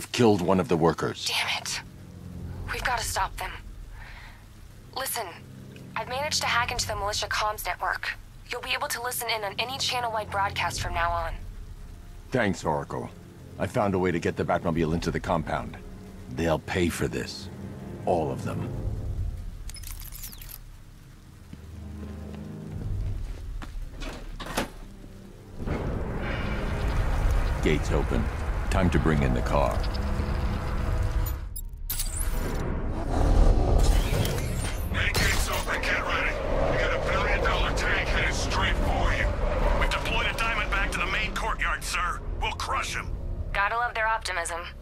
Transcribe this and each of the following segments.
They've killed one of the workers. Damn it. We've got to stop them. Listen, I've managed to hack into the militia comms network. You'll be able to listen in on any channel-wide broadcast from now on. Thanks, Oracle. I found a way to get the Batmobile into the compound. They'll pay for this. All of them. Gates open. Time to bring in the car. I think it's so I can't run. We got a variant on the tank and street boy. We'll deploy a Diamondback to the main gate's open, get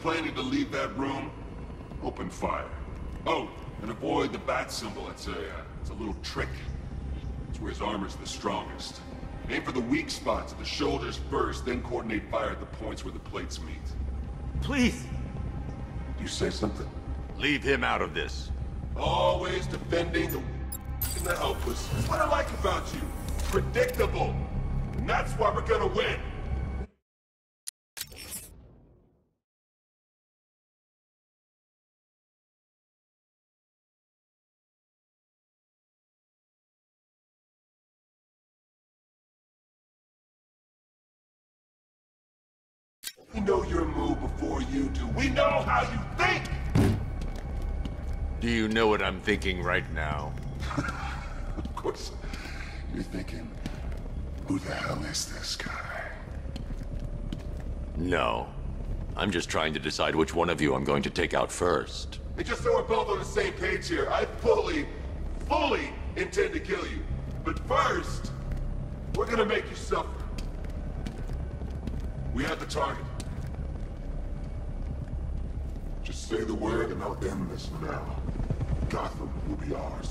planning to leave that room, open fire. Oh, and avoid the bat symbol. It's a, uh, it's a little trick. It's where his armor's the strongest. Aim for the weak spots at the shoulders first, then coordinate fire at the points where the plates meet. Please. You say something? Leave him out of this. Always defending the and the helpless. That's what I like about you. Predictable. And that's why we're gonna win. How you think! Do you know what I'm thinking right now? Of course, you're thinking, who the hell is this guy? No. I'm just trying to decide which one of you I'm going to take out first. And just so we're both on the same page here, I fully, fully intend to kill you. But first, we're gonna make you suffer. We have the target. Just say the word and I'll end this now. Gotham will be ours.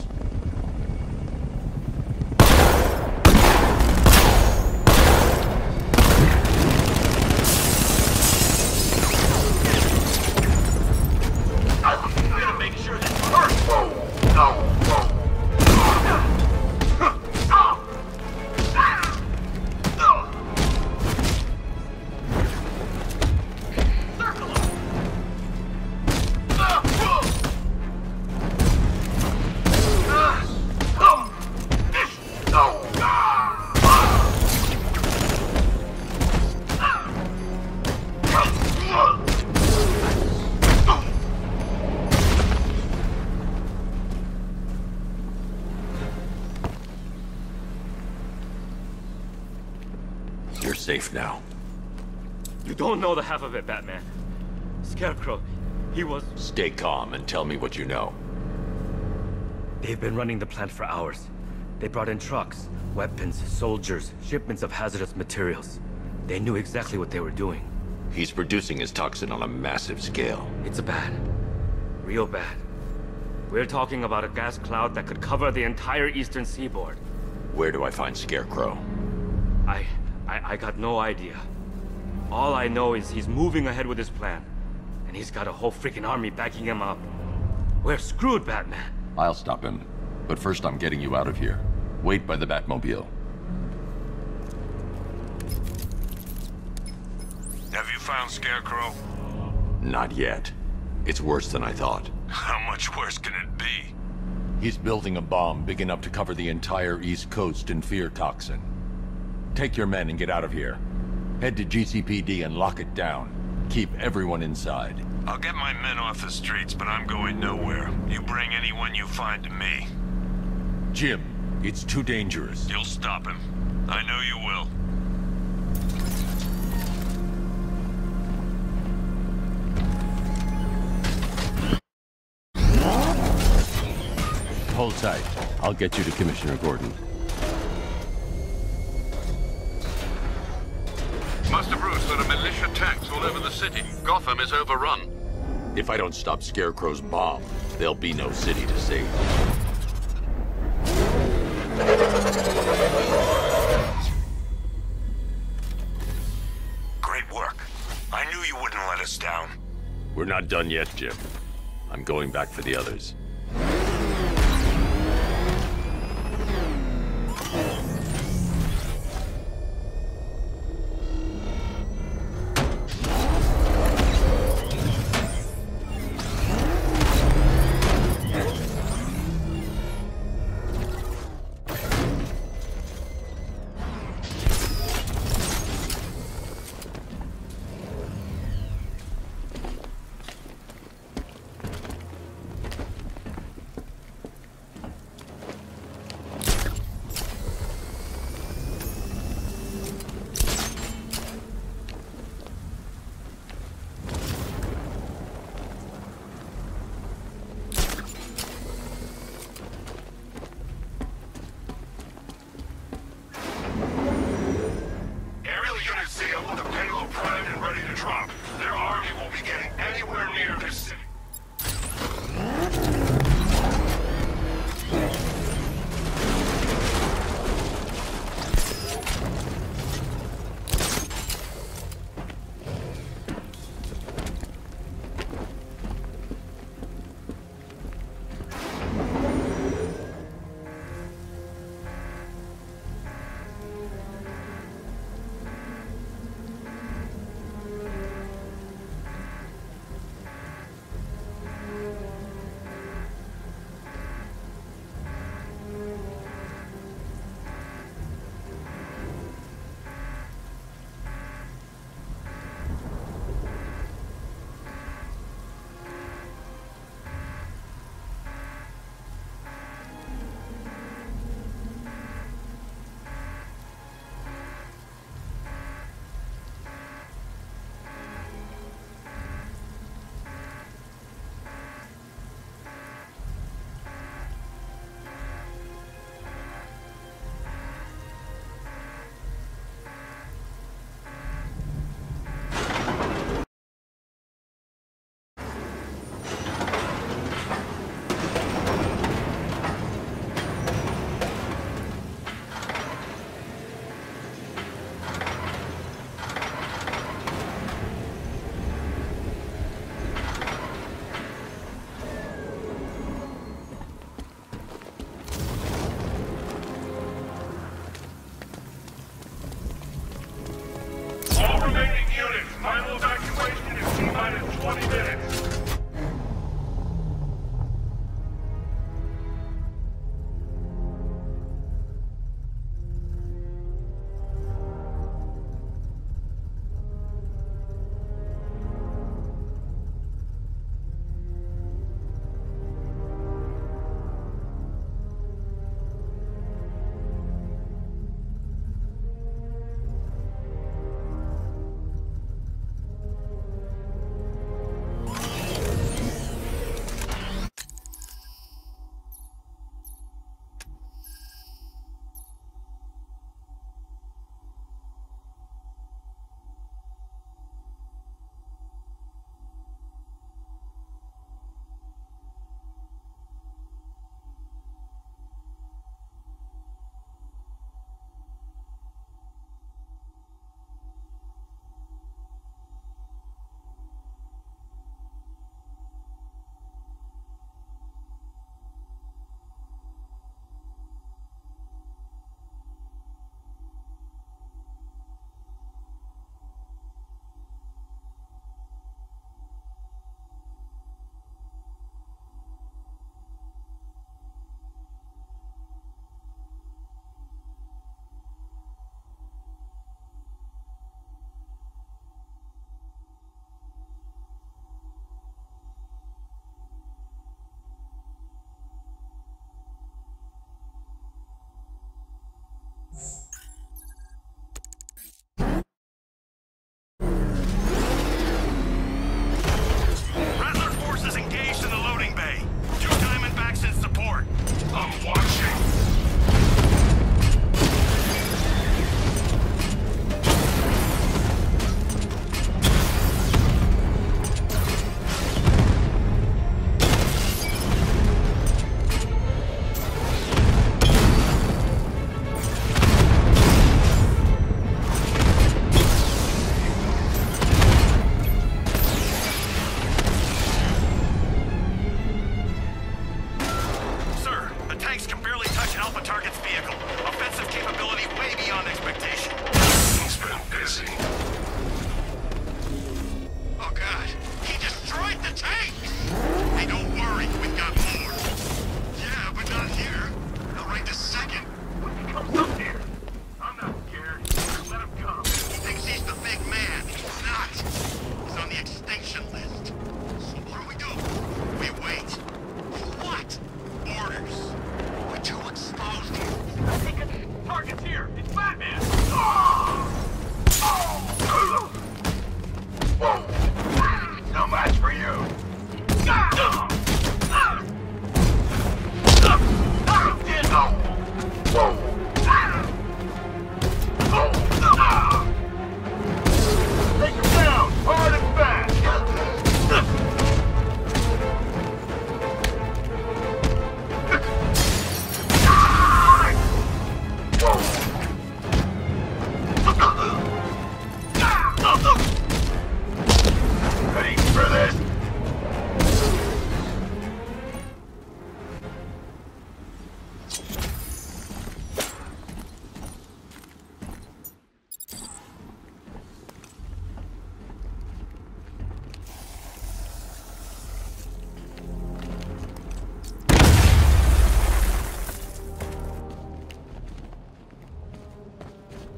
You're now. You don't know the half of it, Batman. Scarecrow, he was... Stay calm and tell me what you know. They've been running the plant for hours. They brought in trucks, weapons, soldiers, shipments of hazardous materials. They knew exactly what they were doing. He's producing his toxin on a massive scale. It's a bad. Real bad. We're talking about a gas cloud that could cover the entire eastern seaboard. Where do I find Scarecrow? I... I, I got no idea. All I know is he's moving ahead with his plan. And he's got a whole freaking army backing him up. We're screwed, Batman. I'll stop him. But first I'm getting you out of here. Wait by the Batmobile. Have you found Scarecrow? Not yet. It's worse than I thought. How much worse can it be? He's building a bomb big enough to cover the entire East Coast in fear toxin. Take your men and get out of here. Head to GCPD and lock it down. Keep everyone inside. I'll get my men off the streets, but I'm going nowhere. You bring anyone you find to me. Jim, it's too dangerous. You'll stop him. I know you will. Hold tight. I'll get you to Commissioner Gordon. Gotham is overrun. If I don't stop Scarecrow's bomb, there'll be no city to save. Great work. I knew you wouldn't let us down. We're not done yet, Jim. I'm going back for the others.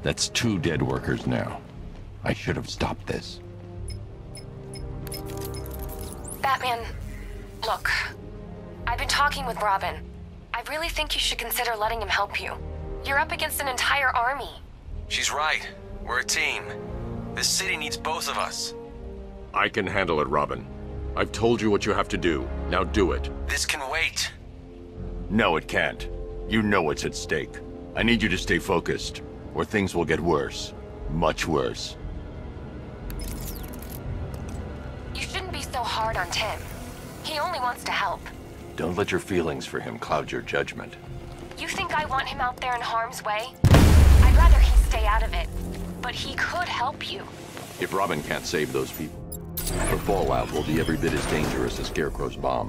That's two dead workers now. I should have stopped this. Batman, look. I've been talking with Robin. I really think you should consider letting him help you. You're up against an entire army. She's right. We're a team. This city needs both of us. I can handle it, Robin. I've told you what you have to do. Now do it. This can wait. No, it can't. You know what's at stake. I need you to stay focused, or things will get worse. Much worse. You shouldn't be so hard on Tim. He only wants to help. Don't let your feelings for him cloud your judgment. You think I want him out there in harm's way? I'd rather he stay out of it. But he could help you. If Robin can't save those people, the fallout will be every bit as dangerous as Scarecrow's bomb.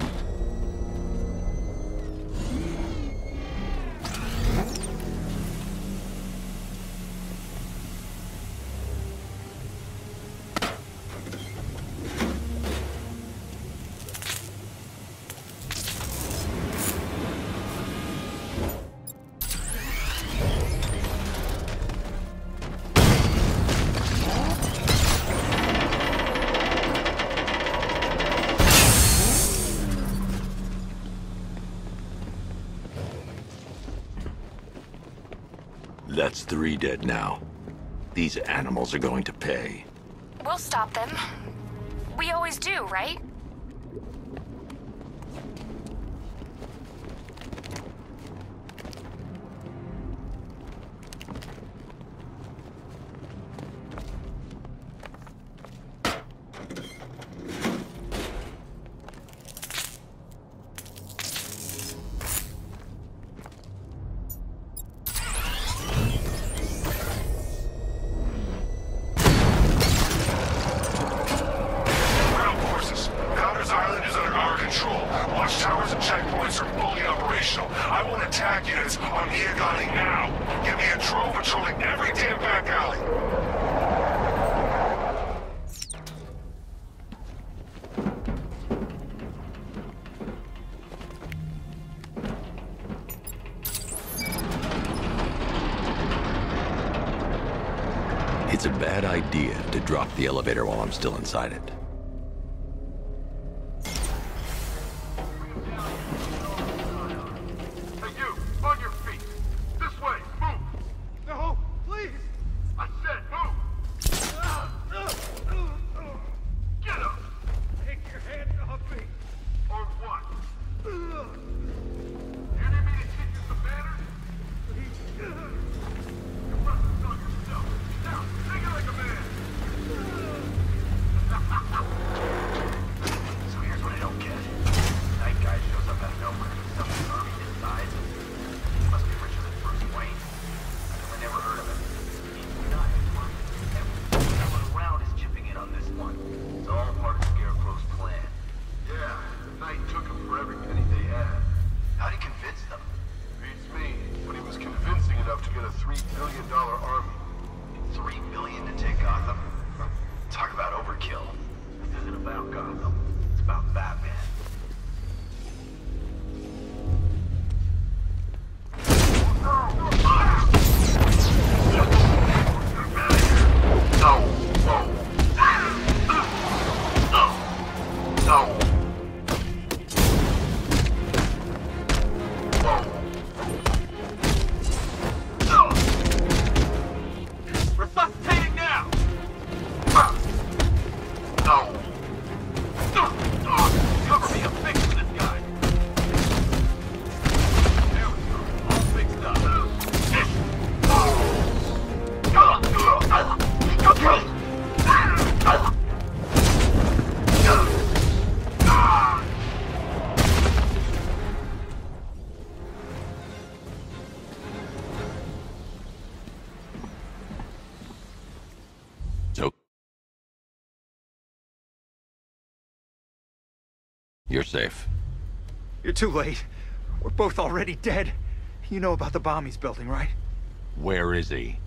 That's three dead now. These animals are going to pay. We'll stop them. We always do, right? It's a bad idea to drop the elevator while I'm still inside it. No! Safe. You're too late. We're both already dead. You know about the bomb he's building, right? Where is he?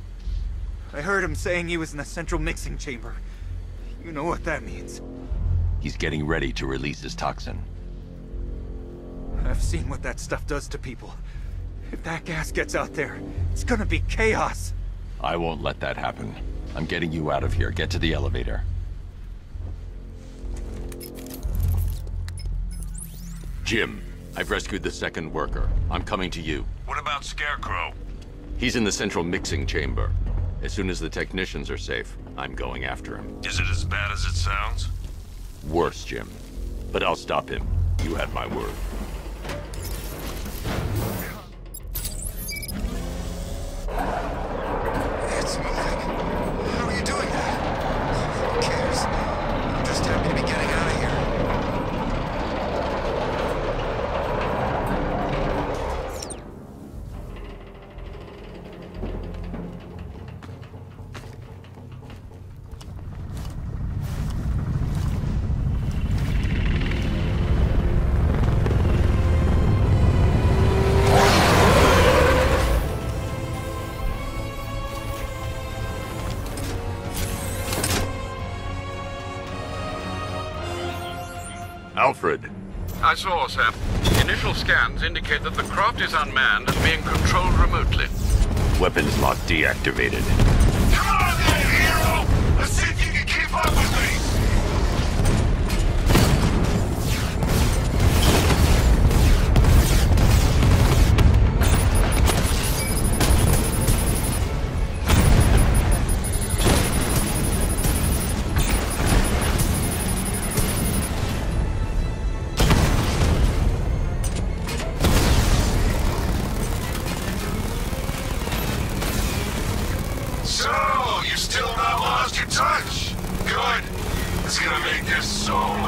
I heard him saying he was in the central mixing chamber. You know what that means. He's getting ready to release his toxin. I've seen what that stuff does to people. If that gas gets out there, it's gonna be chaos. I won't let that happen. I'm getting you out of here. Get to the elevator. Jim, I've rescued the second worker. I'm coming to you. What about Scarecrow? He's in the central mixing chamber. As soon as the technicians are safe, I'm going after him. Is it as bad as it sounds? Worse, Jim. But I'll stop him. You have my word. I saw, sir. Initial scans indicate that the craft is unmanned and being controlled remotely. weapons lock deactivated.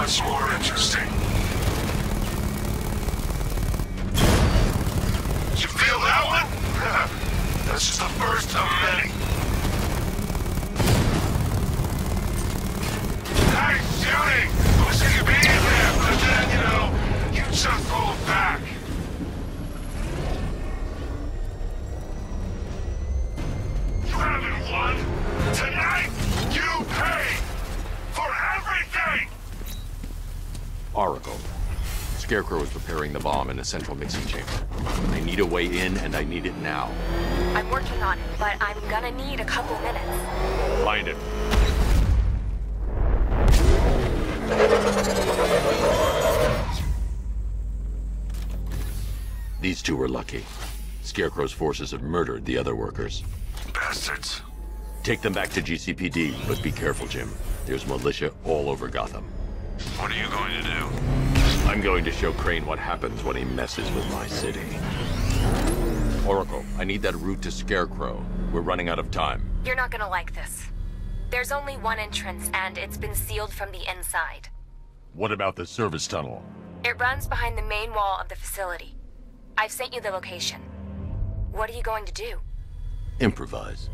More bomb in the central mixing chamber. I need a way in, and I need it now. I'm working on it, but I'm gonna need a couple minutes. Find it. These two were lucky. Scarecrow's forces have murdered the other workers. Bastards. Take them back to GCPD, but be careful, Jim. There's militia all over Gotham. What are you going to do? I'm going to show Crane what happens when he messes with my city. Oracle, I need that route to Scarecrow. We're running out of time. You're not gonna like this. There's only one entrance, and it's been sealed from the inside. What about the service tunnel? It runs behind the main wall of the facility. I've sent you the location. What are you going to do? Improvise.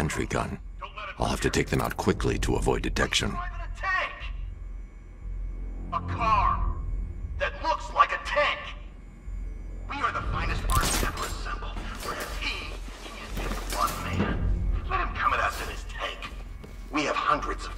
Sentry gun. I'll have to take them out quickly to avoid detection. A. A car that looks like a tank. We are the finest army ever assembled, whereas he, he is just one man. Let him come at us in his tank. We have hundreds of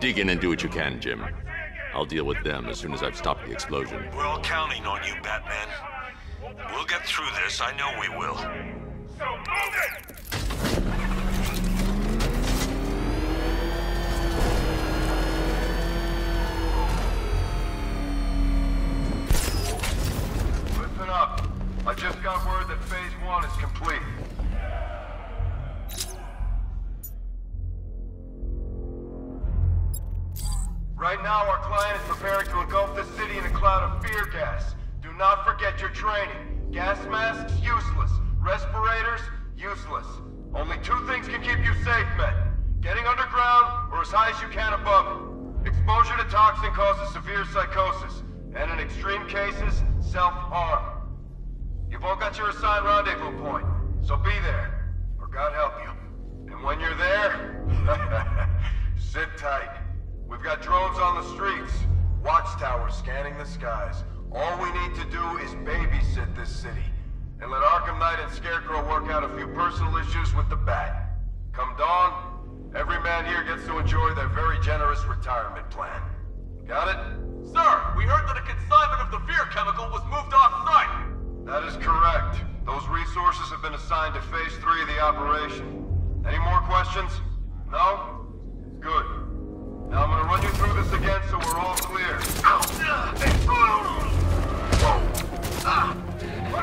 Dig in and do what you can, Jim. I'll deal with them as soon as I've stopped the explosion. We're all counting on you, Batman. We'll get through this, I know we will. So move it! Listen up. I just got word that phase one is complete. Gas masks, useless. Respirators, useless. Only two things can keep you safe, men. Getting underground, or as high as you can above it. Exposure to toxin causes severe psychosis, and in extreme cases, self-harm. You've all got your assigned rendezvous point, so be there, or God help you. And when you're there, sit tight. We've got drones on the streets, watchtowers scanning the skies. All we need to do is babysit this city, and let Arkham Knight and Scarecrow work out a few personal issues with the Bat. Come dawn, every man here gets to enjoy their very generous retirement plan. Got it? Sir, we heard that a consignment of the fear chemical was moved off-site. That is correct. Those resources have been assigned to Phase 3 of the operation. Any more questions? No? Good. Now I'm gonna run you through this again so we're all clear.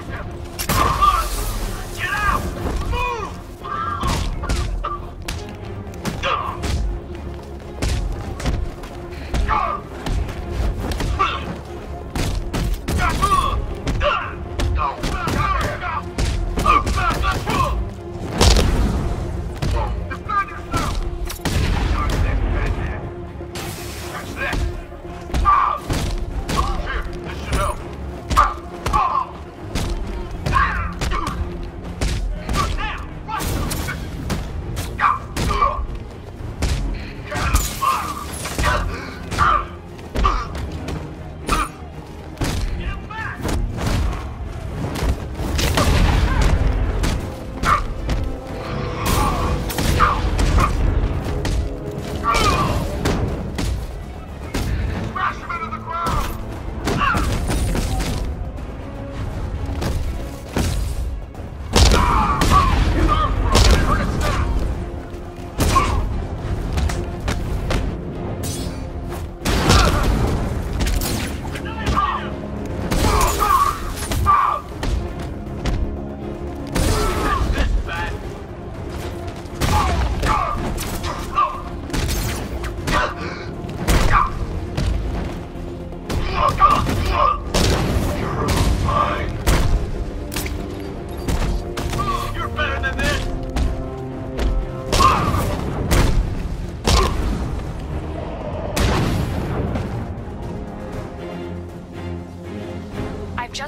Get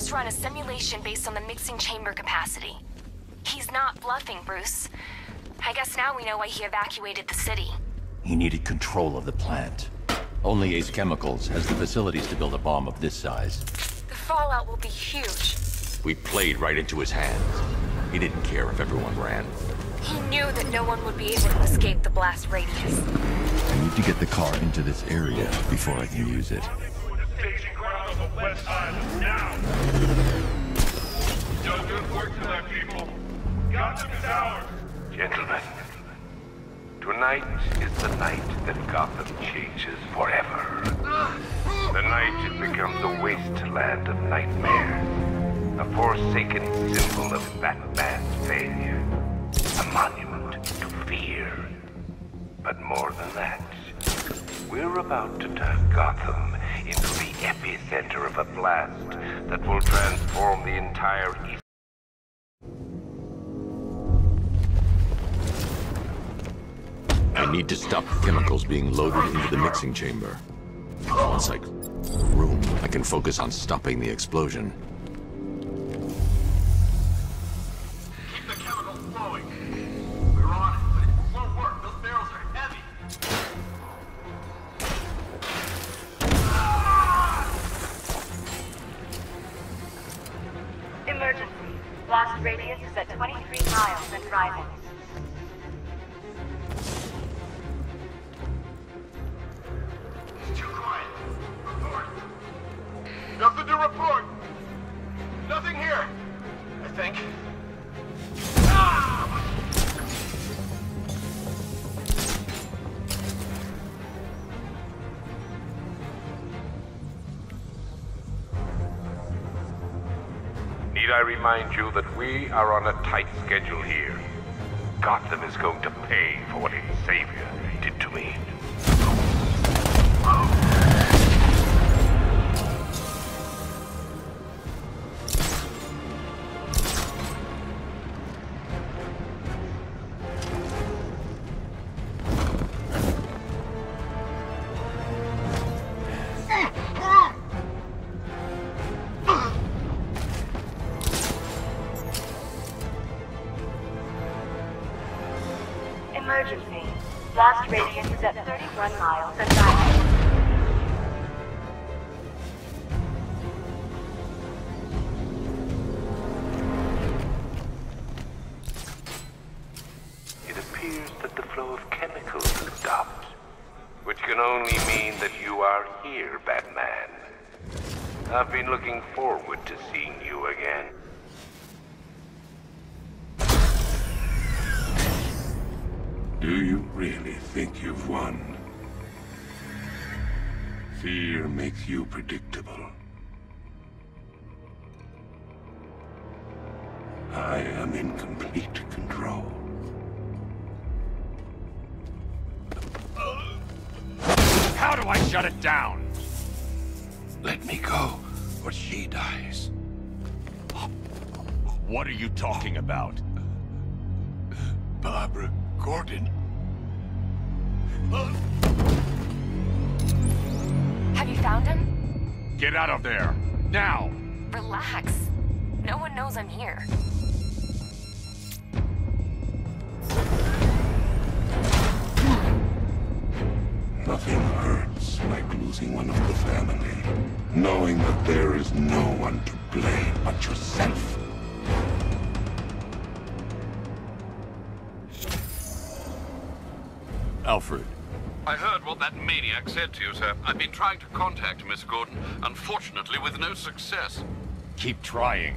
just run a simulation based on the mixing chamber capacity. He's not bluffing, Bruce. I guess now we know why he evacuated the city. He needed control of the plant. Only Ace Chemicals has the facilities to build a bomb of this size. The fallout will be huge. We played right into his hands. He didn't care if everyone ran. He knew that no one would be able to escape the blast radius. I need to get the car into this area before I can use it. On the West Island, now! Done good work people. Gotham is ours! Gentlemen, tonight is the night that Gotham changes forever. The night it becomes a wasteland of nightmares. A forsaken symbol of Batman's failure. A monument to fear. But more than that, we're about to turn Gotham epicenter of a blast that will transform the entire East. I need to stop chemicals being loaded into the mixing chamber. Once I room, I can focus on stopping the explosion. emergency. Blast radius is at 23 miles and rising. It's too quiet. Report. Nothing to report. Nothing here, I think. Remind you that we are on a tight schedule here? Gotham is going to pay for what its savior did to me. Here, Batman. I've been looking forward to seeing you again. Do you really think you've won? Fear makes you predictable. I am in complete control. How do I shut it down? Let me go, or she dies. What are you talking about? Barbara Gordon. Have you found him? Get out of there! Now! Relax. No one knows I'm here. Nothing hurts like losing one of the family. Knowing that there is no one to blame but yourself. Alfred, I heard what that maniac said to you, sir. I've been trying to contact Miss Gordon, unfortunately with no success. keep trying.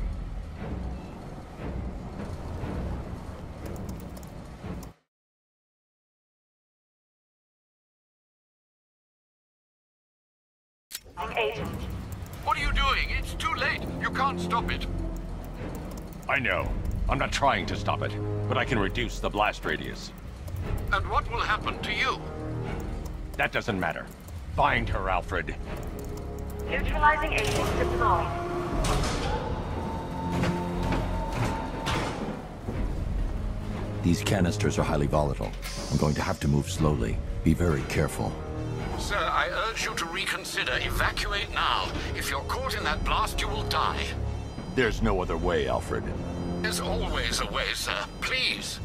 Agent. What are you doing? It's too late. You can't stop it. I know. I'm not trying to stop it, but I can reduce the blast radius. And what will happen to you? That doesn't matter. Find her, Alfred. Neutralizing agent deployed. These canisters are highly volatile. I'm going to have to move slowly. Be very careful. Sir, I urge you to reconsider. Evacuate now. If you're caught in that blast, you will die. There's no other way, Alfred. There's always a way, sir. Please.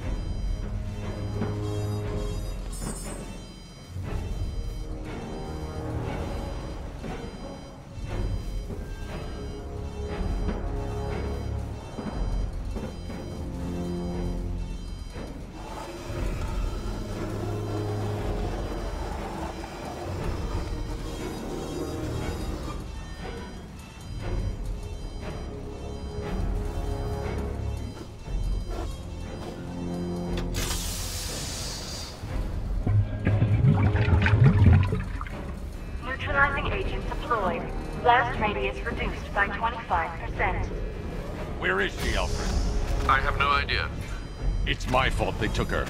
Where is she, Alfred? I have no idea. It's my fault they took her.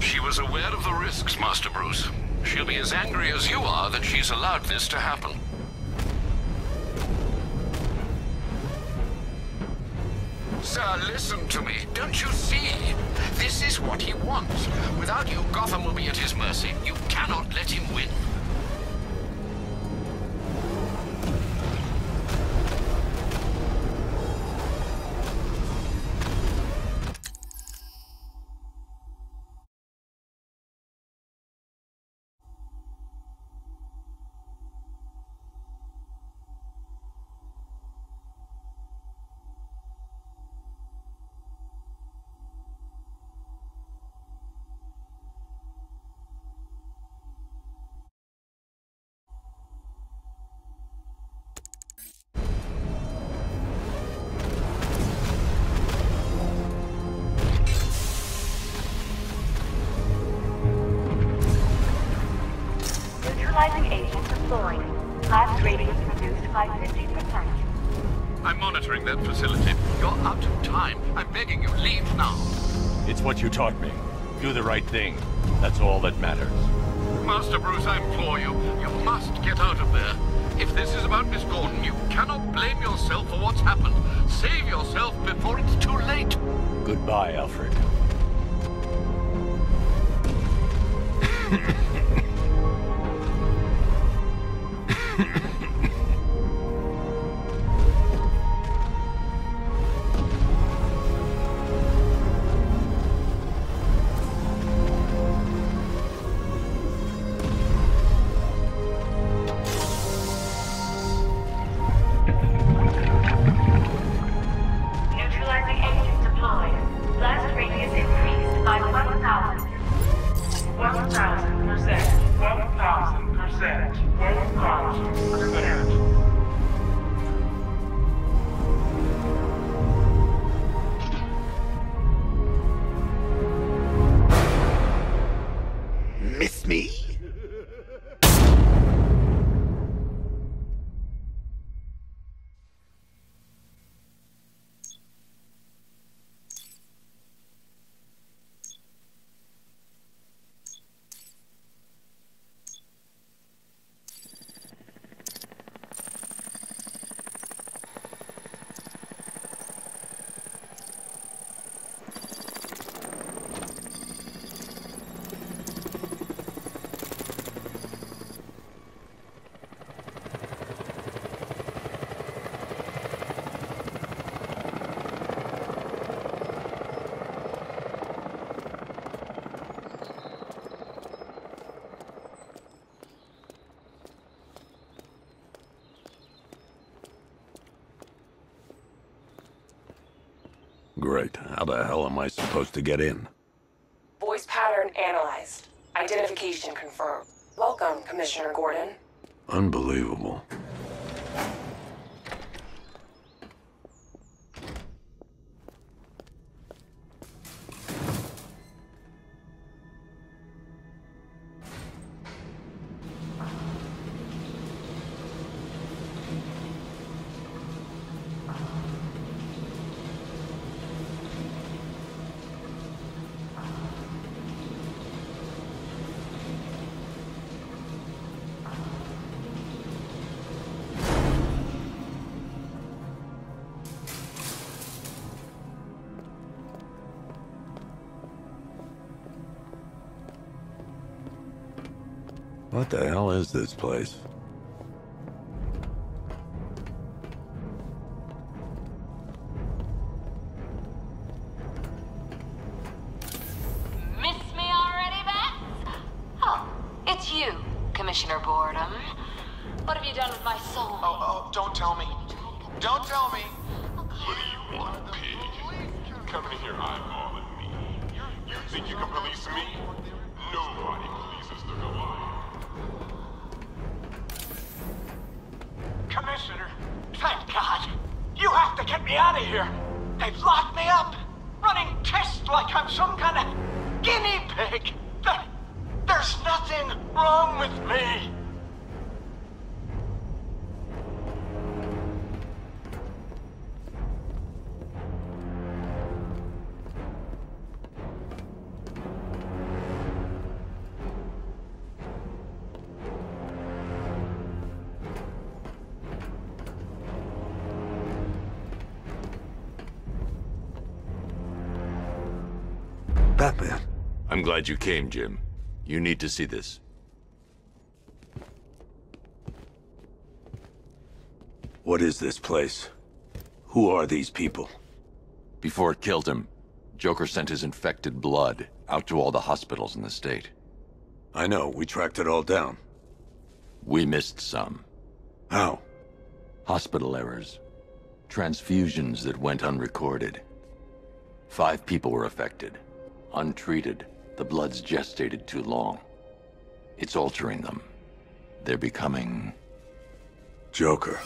She was aware of the risks, Master Bruce. She'll be as angry as you are that she's allowed this to happen. Sir, listen to me. Don't you see? This is what he wants. Without you, Gotham will be at his mercy. You cannot let him win. Thing. That's all that matters. Master Bruce, I implore you, you must get out of there. If this is about Miss Gordon, you cannot blame yourself for what's happened. Save yourself before it's too late. Goodbye, Alfred. Great. How the hell am I supposed to get in? Voice pattern analyzed. Identification confirmed. Welcome, Commissioner Gordon. Unbelievable. Eyeballing me. Already, Beth? Huh? It's you Commissioner Boardum. What have you done with my son? Oh, oh! don't tell me. Don't tell me. What do you want me coming here I'll come with me. You think you can release me? Thank God. You have to get me out of here. They've locked me up, running tests like I'm some kind of guinea pig. There- There's nothing wrong with me. Glad you came, Jim. You need to see this. What is this place? Who are these people? Before it killed him, Joker sent his infected blood out to all the hospitals in the state. I know, we tracked it all down. We missed some. How? Hospital errors. Transfusions that went unrecorded. Five people were affected. Untreated, the blood's gestated too long. It's altering them. They're becoming... Joker.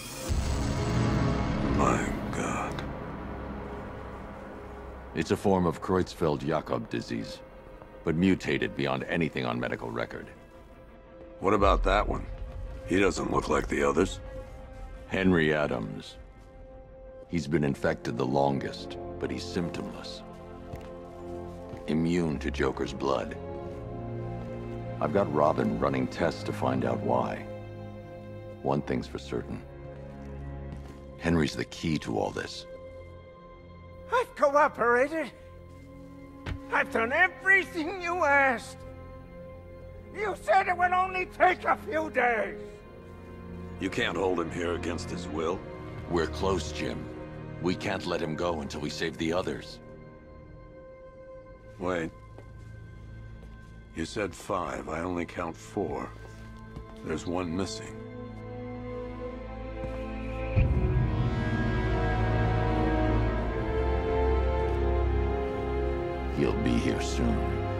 My god. It's a form of Creutzfeldt-Jakob disease, but mutated beyond anything on medical record. What about that one? He doesn't look like the others. Henry Adams. He's been infected the longest, but he's symptomless. Immune to Joker's blood. I've got Robin running tests to find out why. One thing's for certain. Henry's the key to all this. I've cooperated. I've done everything you asked. You said it would only take a few days. You can't hold him here against his will. We're close, Jim. We can't let him go until we save the others. Wait. You said five. I only count four. There's one missing. He'll be here soon.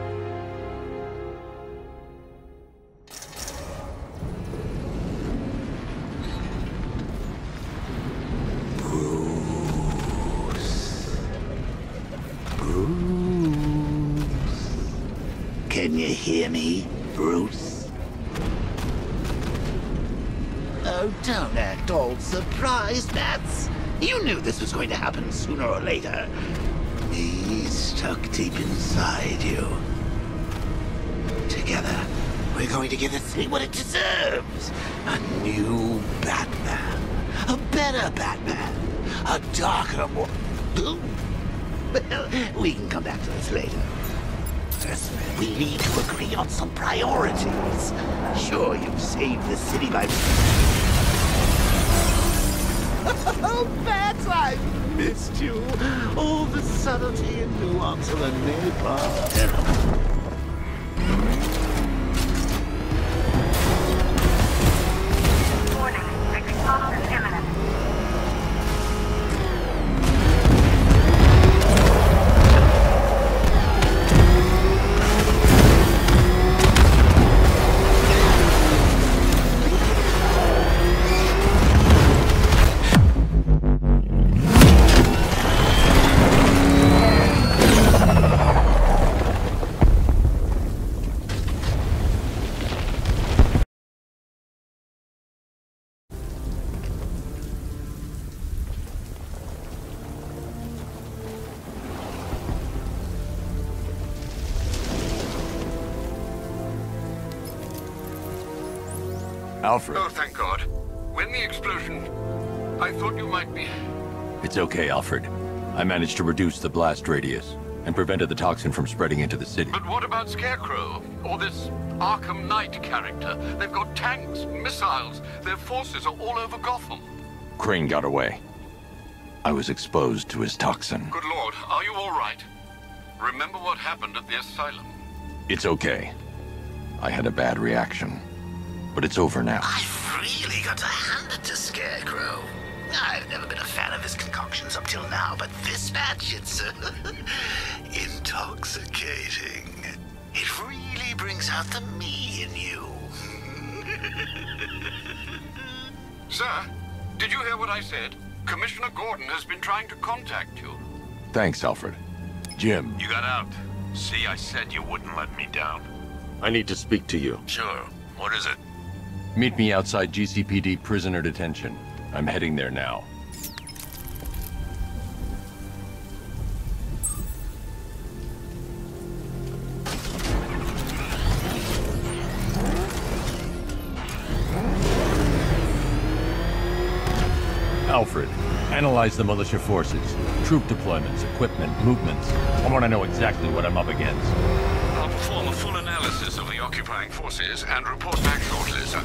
Knew this was going to happen sooner or later. He's stuck deep inside you. Together, we're going to give the city what it deserves. A new Batman. A better Batman. A darker, more... Well, we can come back to this later. First, we need to agree on some priorities. Sure, you've saved the city by... Bats, I missed you. All the subtlety and nuance of a napalm. Alfred. Oh, thank God. When the explosion... I thought you might be... It's okay, Alfred. I managed to reduce the blast radius and prevented the toxin from spreading into the city. But what about Scarecrow? Or this Arkham Knight character? They've got tanks, missiles. Their forces are all over Gotham. Crane got away. I was exposed to his toxin. Good Lord, are you all right? Remember what happened at the asylum? It's okay. I had a bad reaction. But it's over now. I've really got to hand it to Scarecrow. I've never been a fan of his concoctions up till now, but this batch, it's uh, intoxicating. It really brings out the me in you. Sir, did you hear what I said? Commissioner Gordon has been trying to contact you. Thanks, Alfred. Jim. You got out. See, I said you wouldn't let me down. I need to speak to you. Sure. What is it? Meet me outside GCPD prisoner detention. I'm heading there now. Alfred, analyze the militia forces, troop deployments, equipment, movements. I want to know exactly what I'm up against. I'll perform a full analysis of the occupying forces and report back shortly, sir.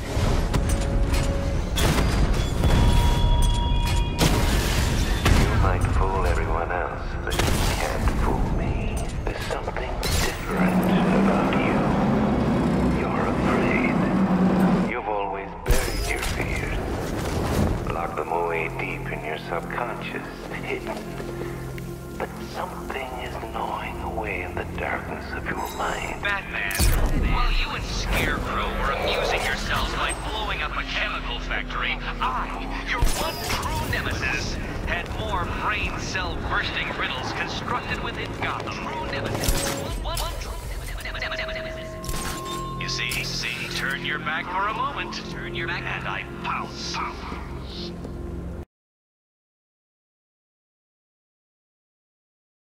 You might fool everyone else, but you can't fool me. There's something different about you. You're afraid. You've always buried your fears. Locked them away deep in your subconscious, hidden. But something is gnawing away in the darkness of your mind. Batman, while you and Scarecrow were amusing yourselves by blowing up a chemical factory, I, your one true nemesis, had more brain cell bursting riddles constructed within Gotham. True nemesis. One, one true nemesis. You see, see, turn your back for a moment. Turn your back, and I pounce.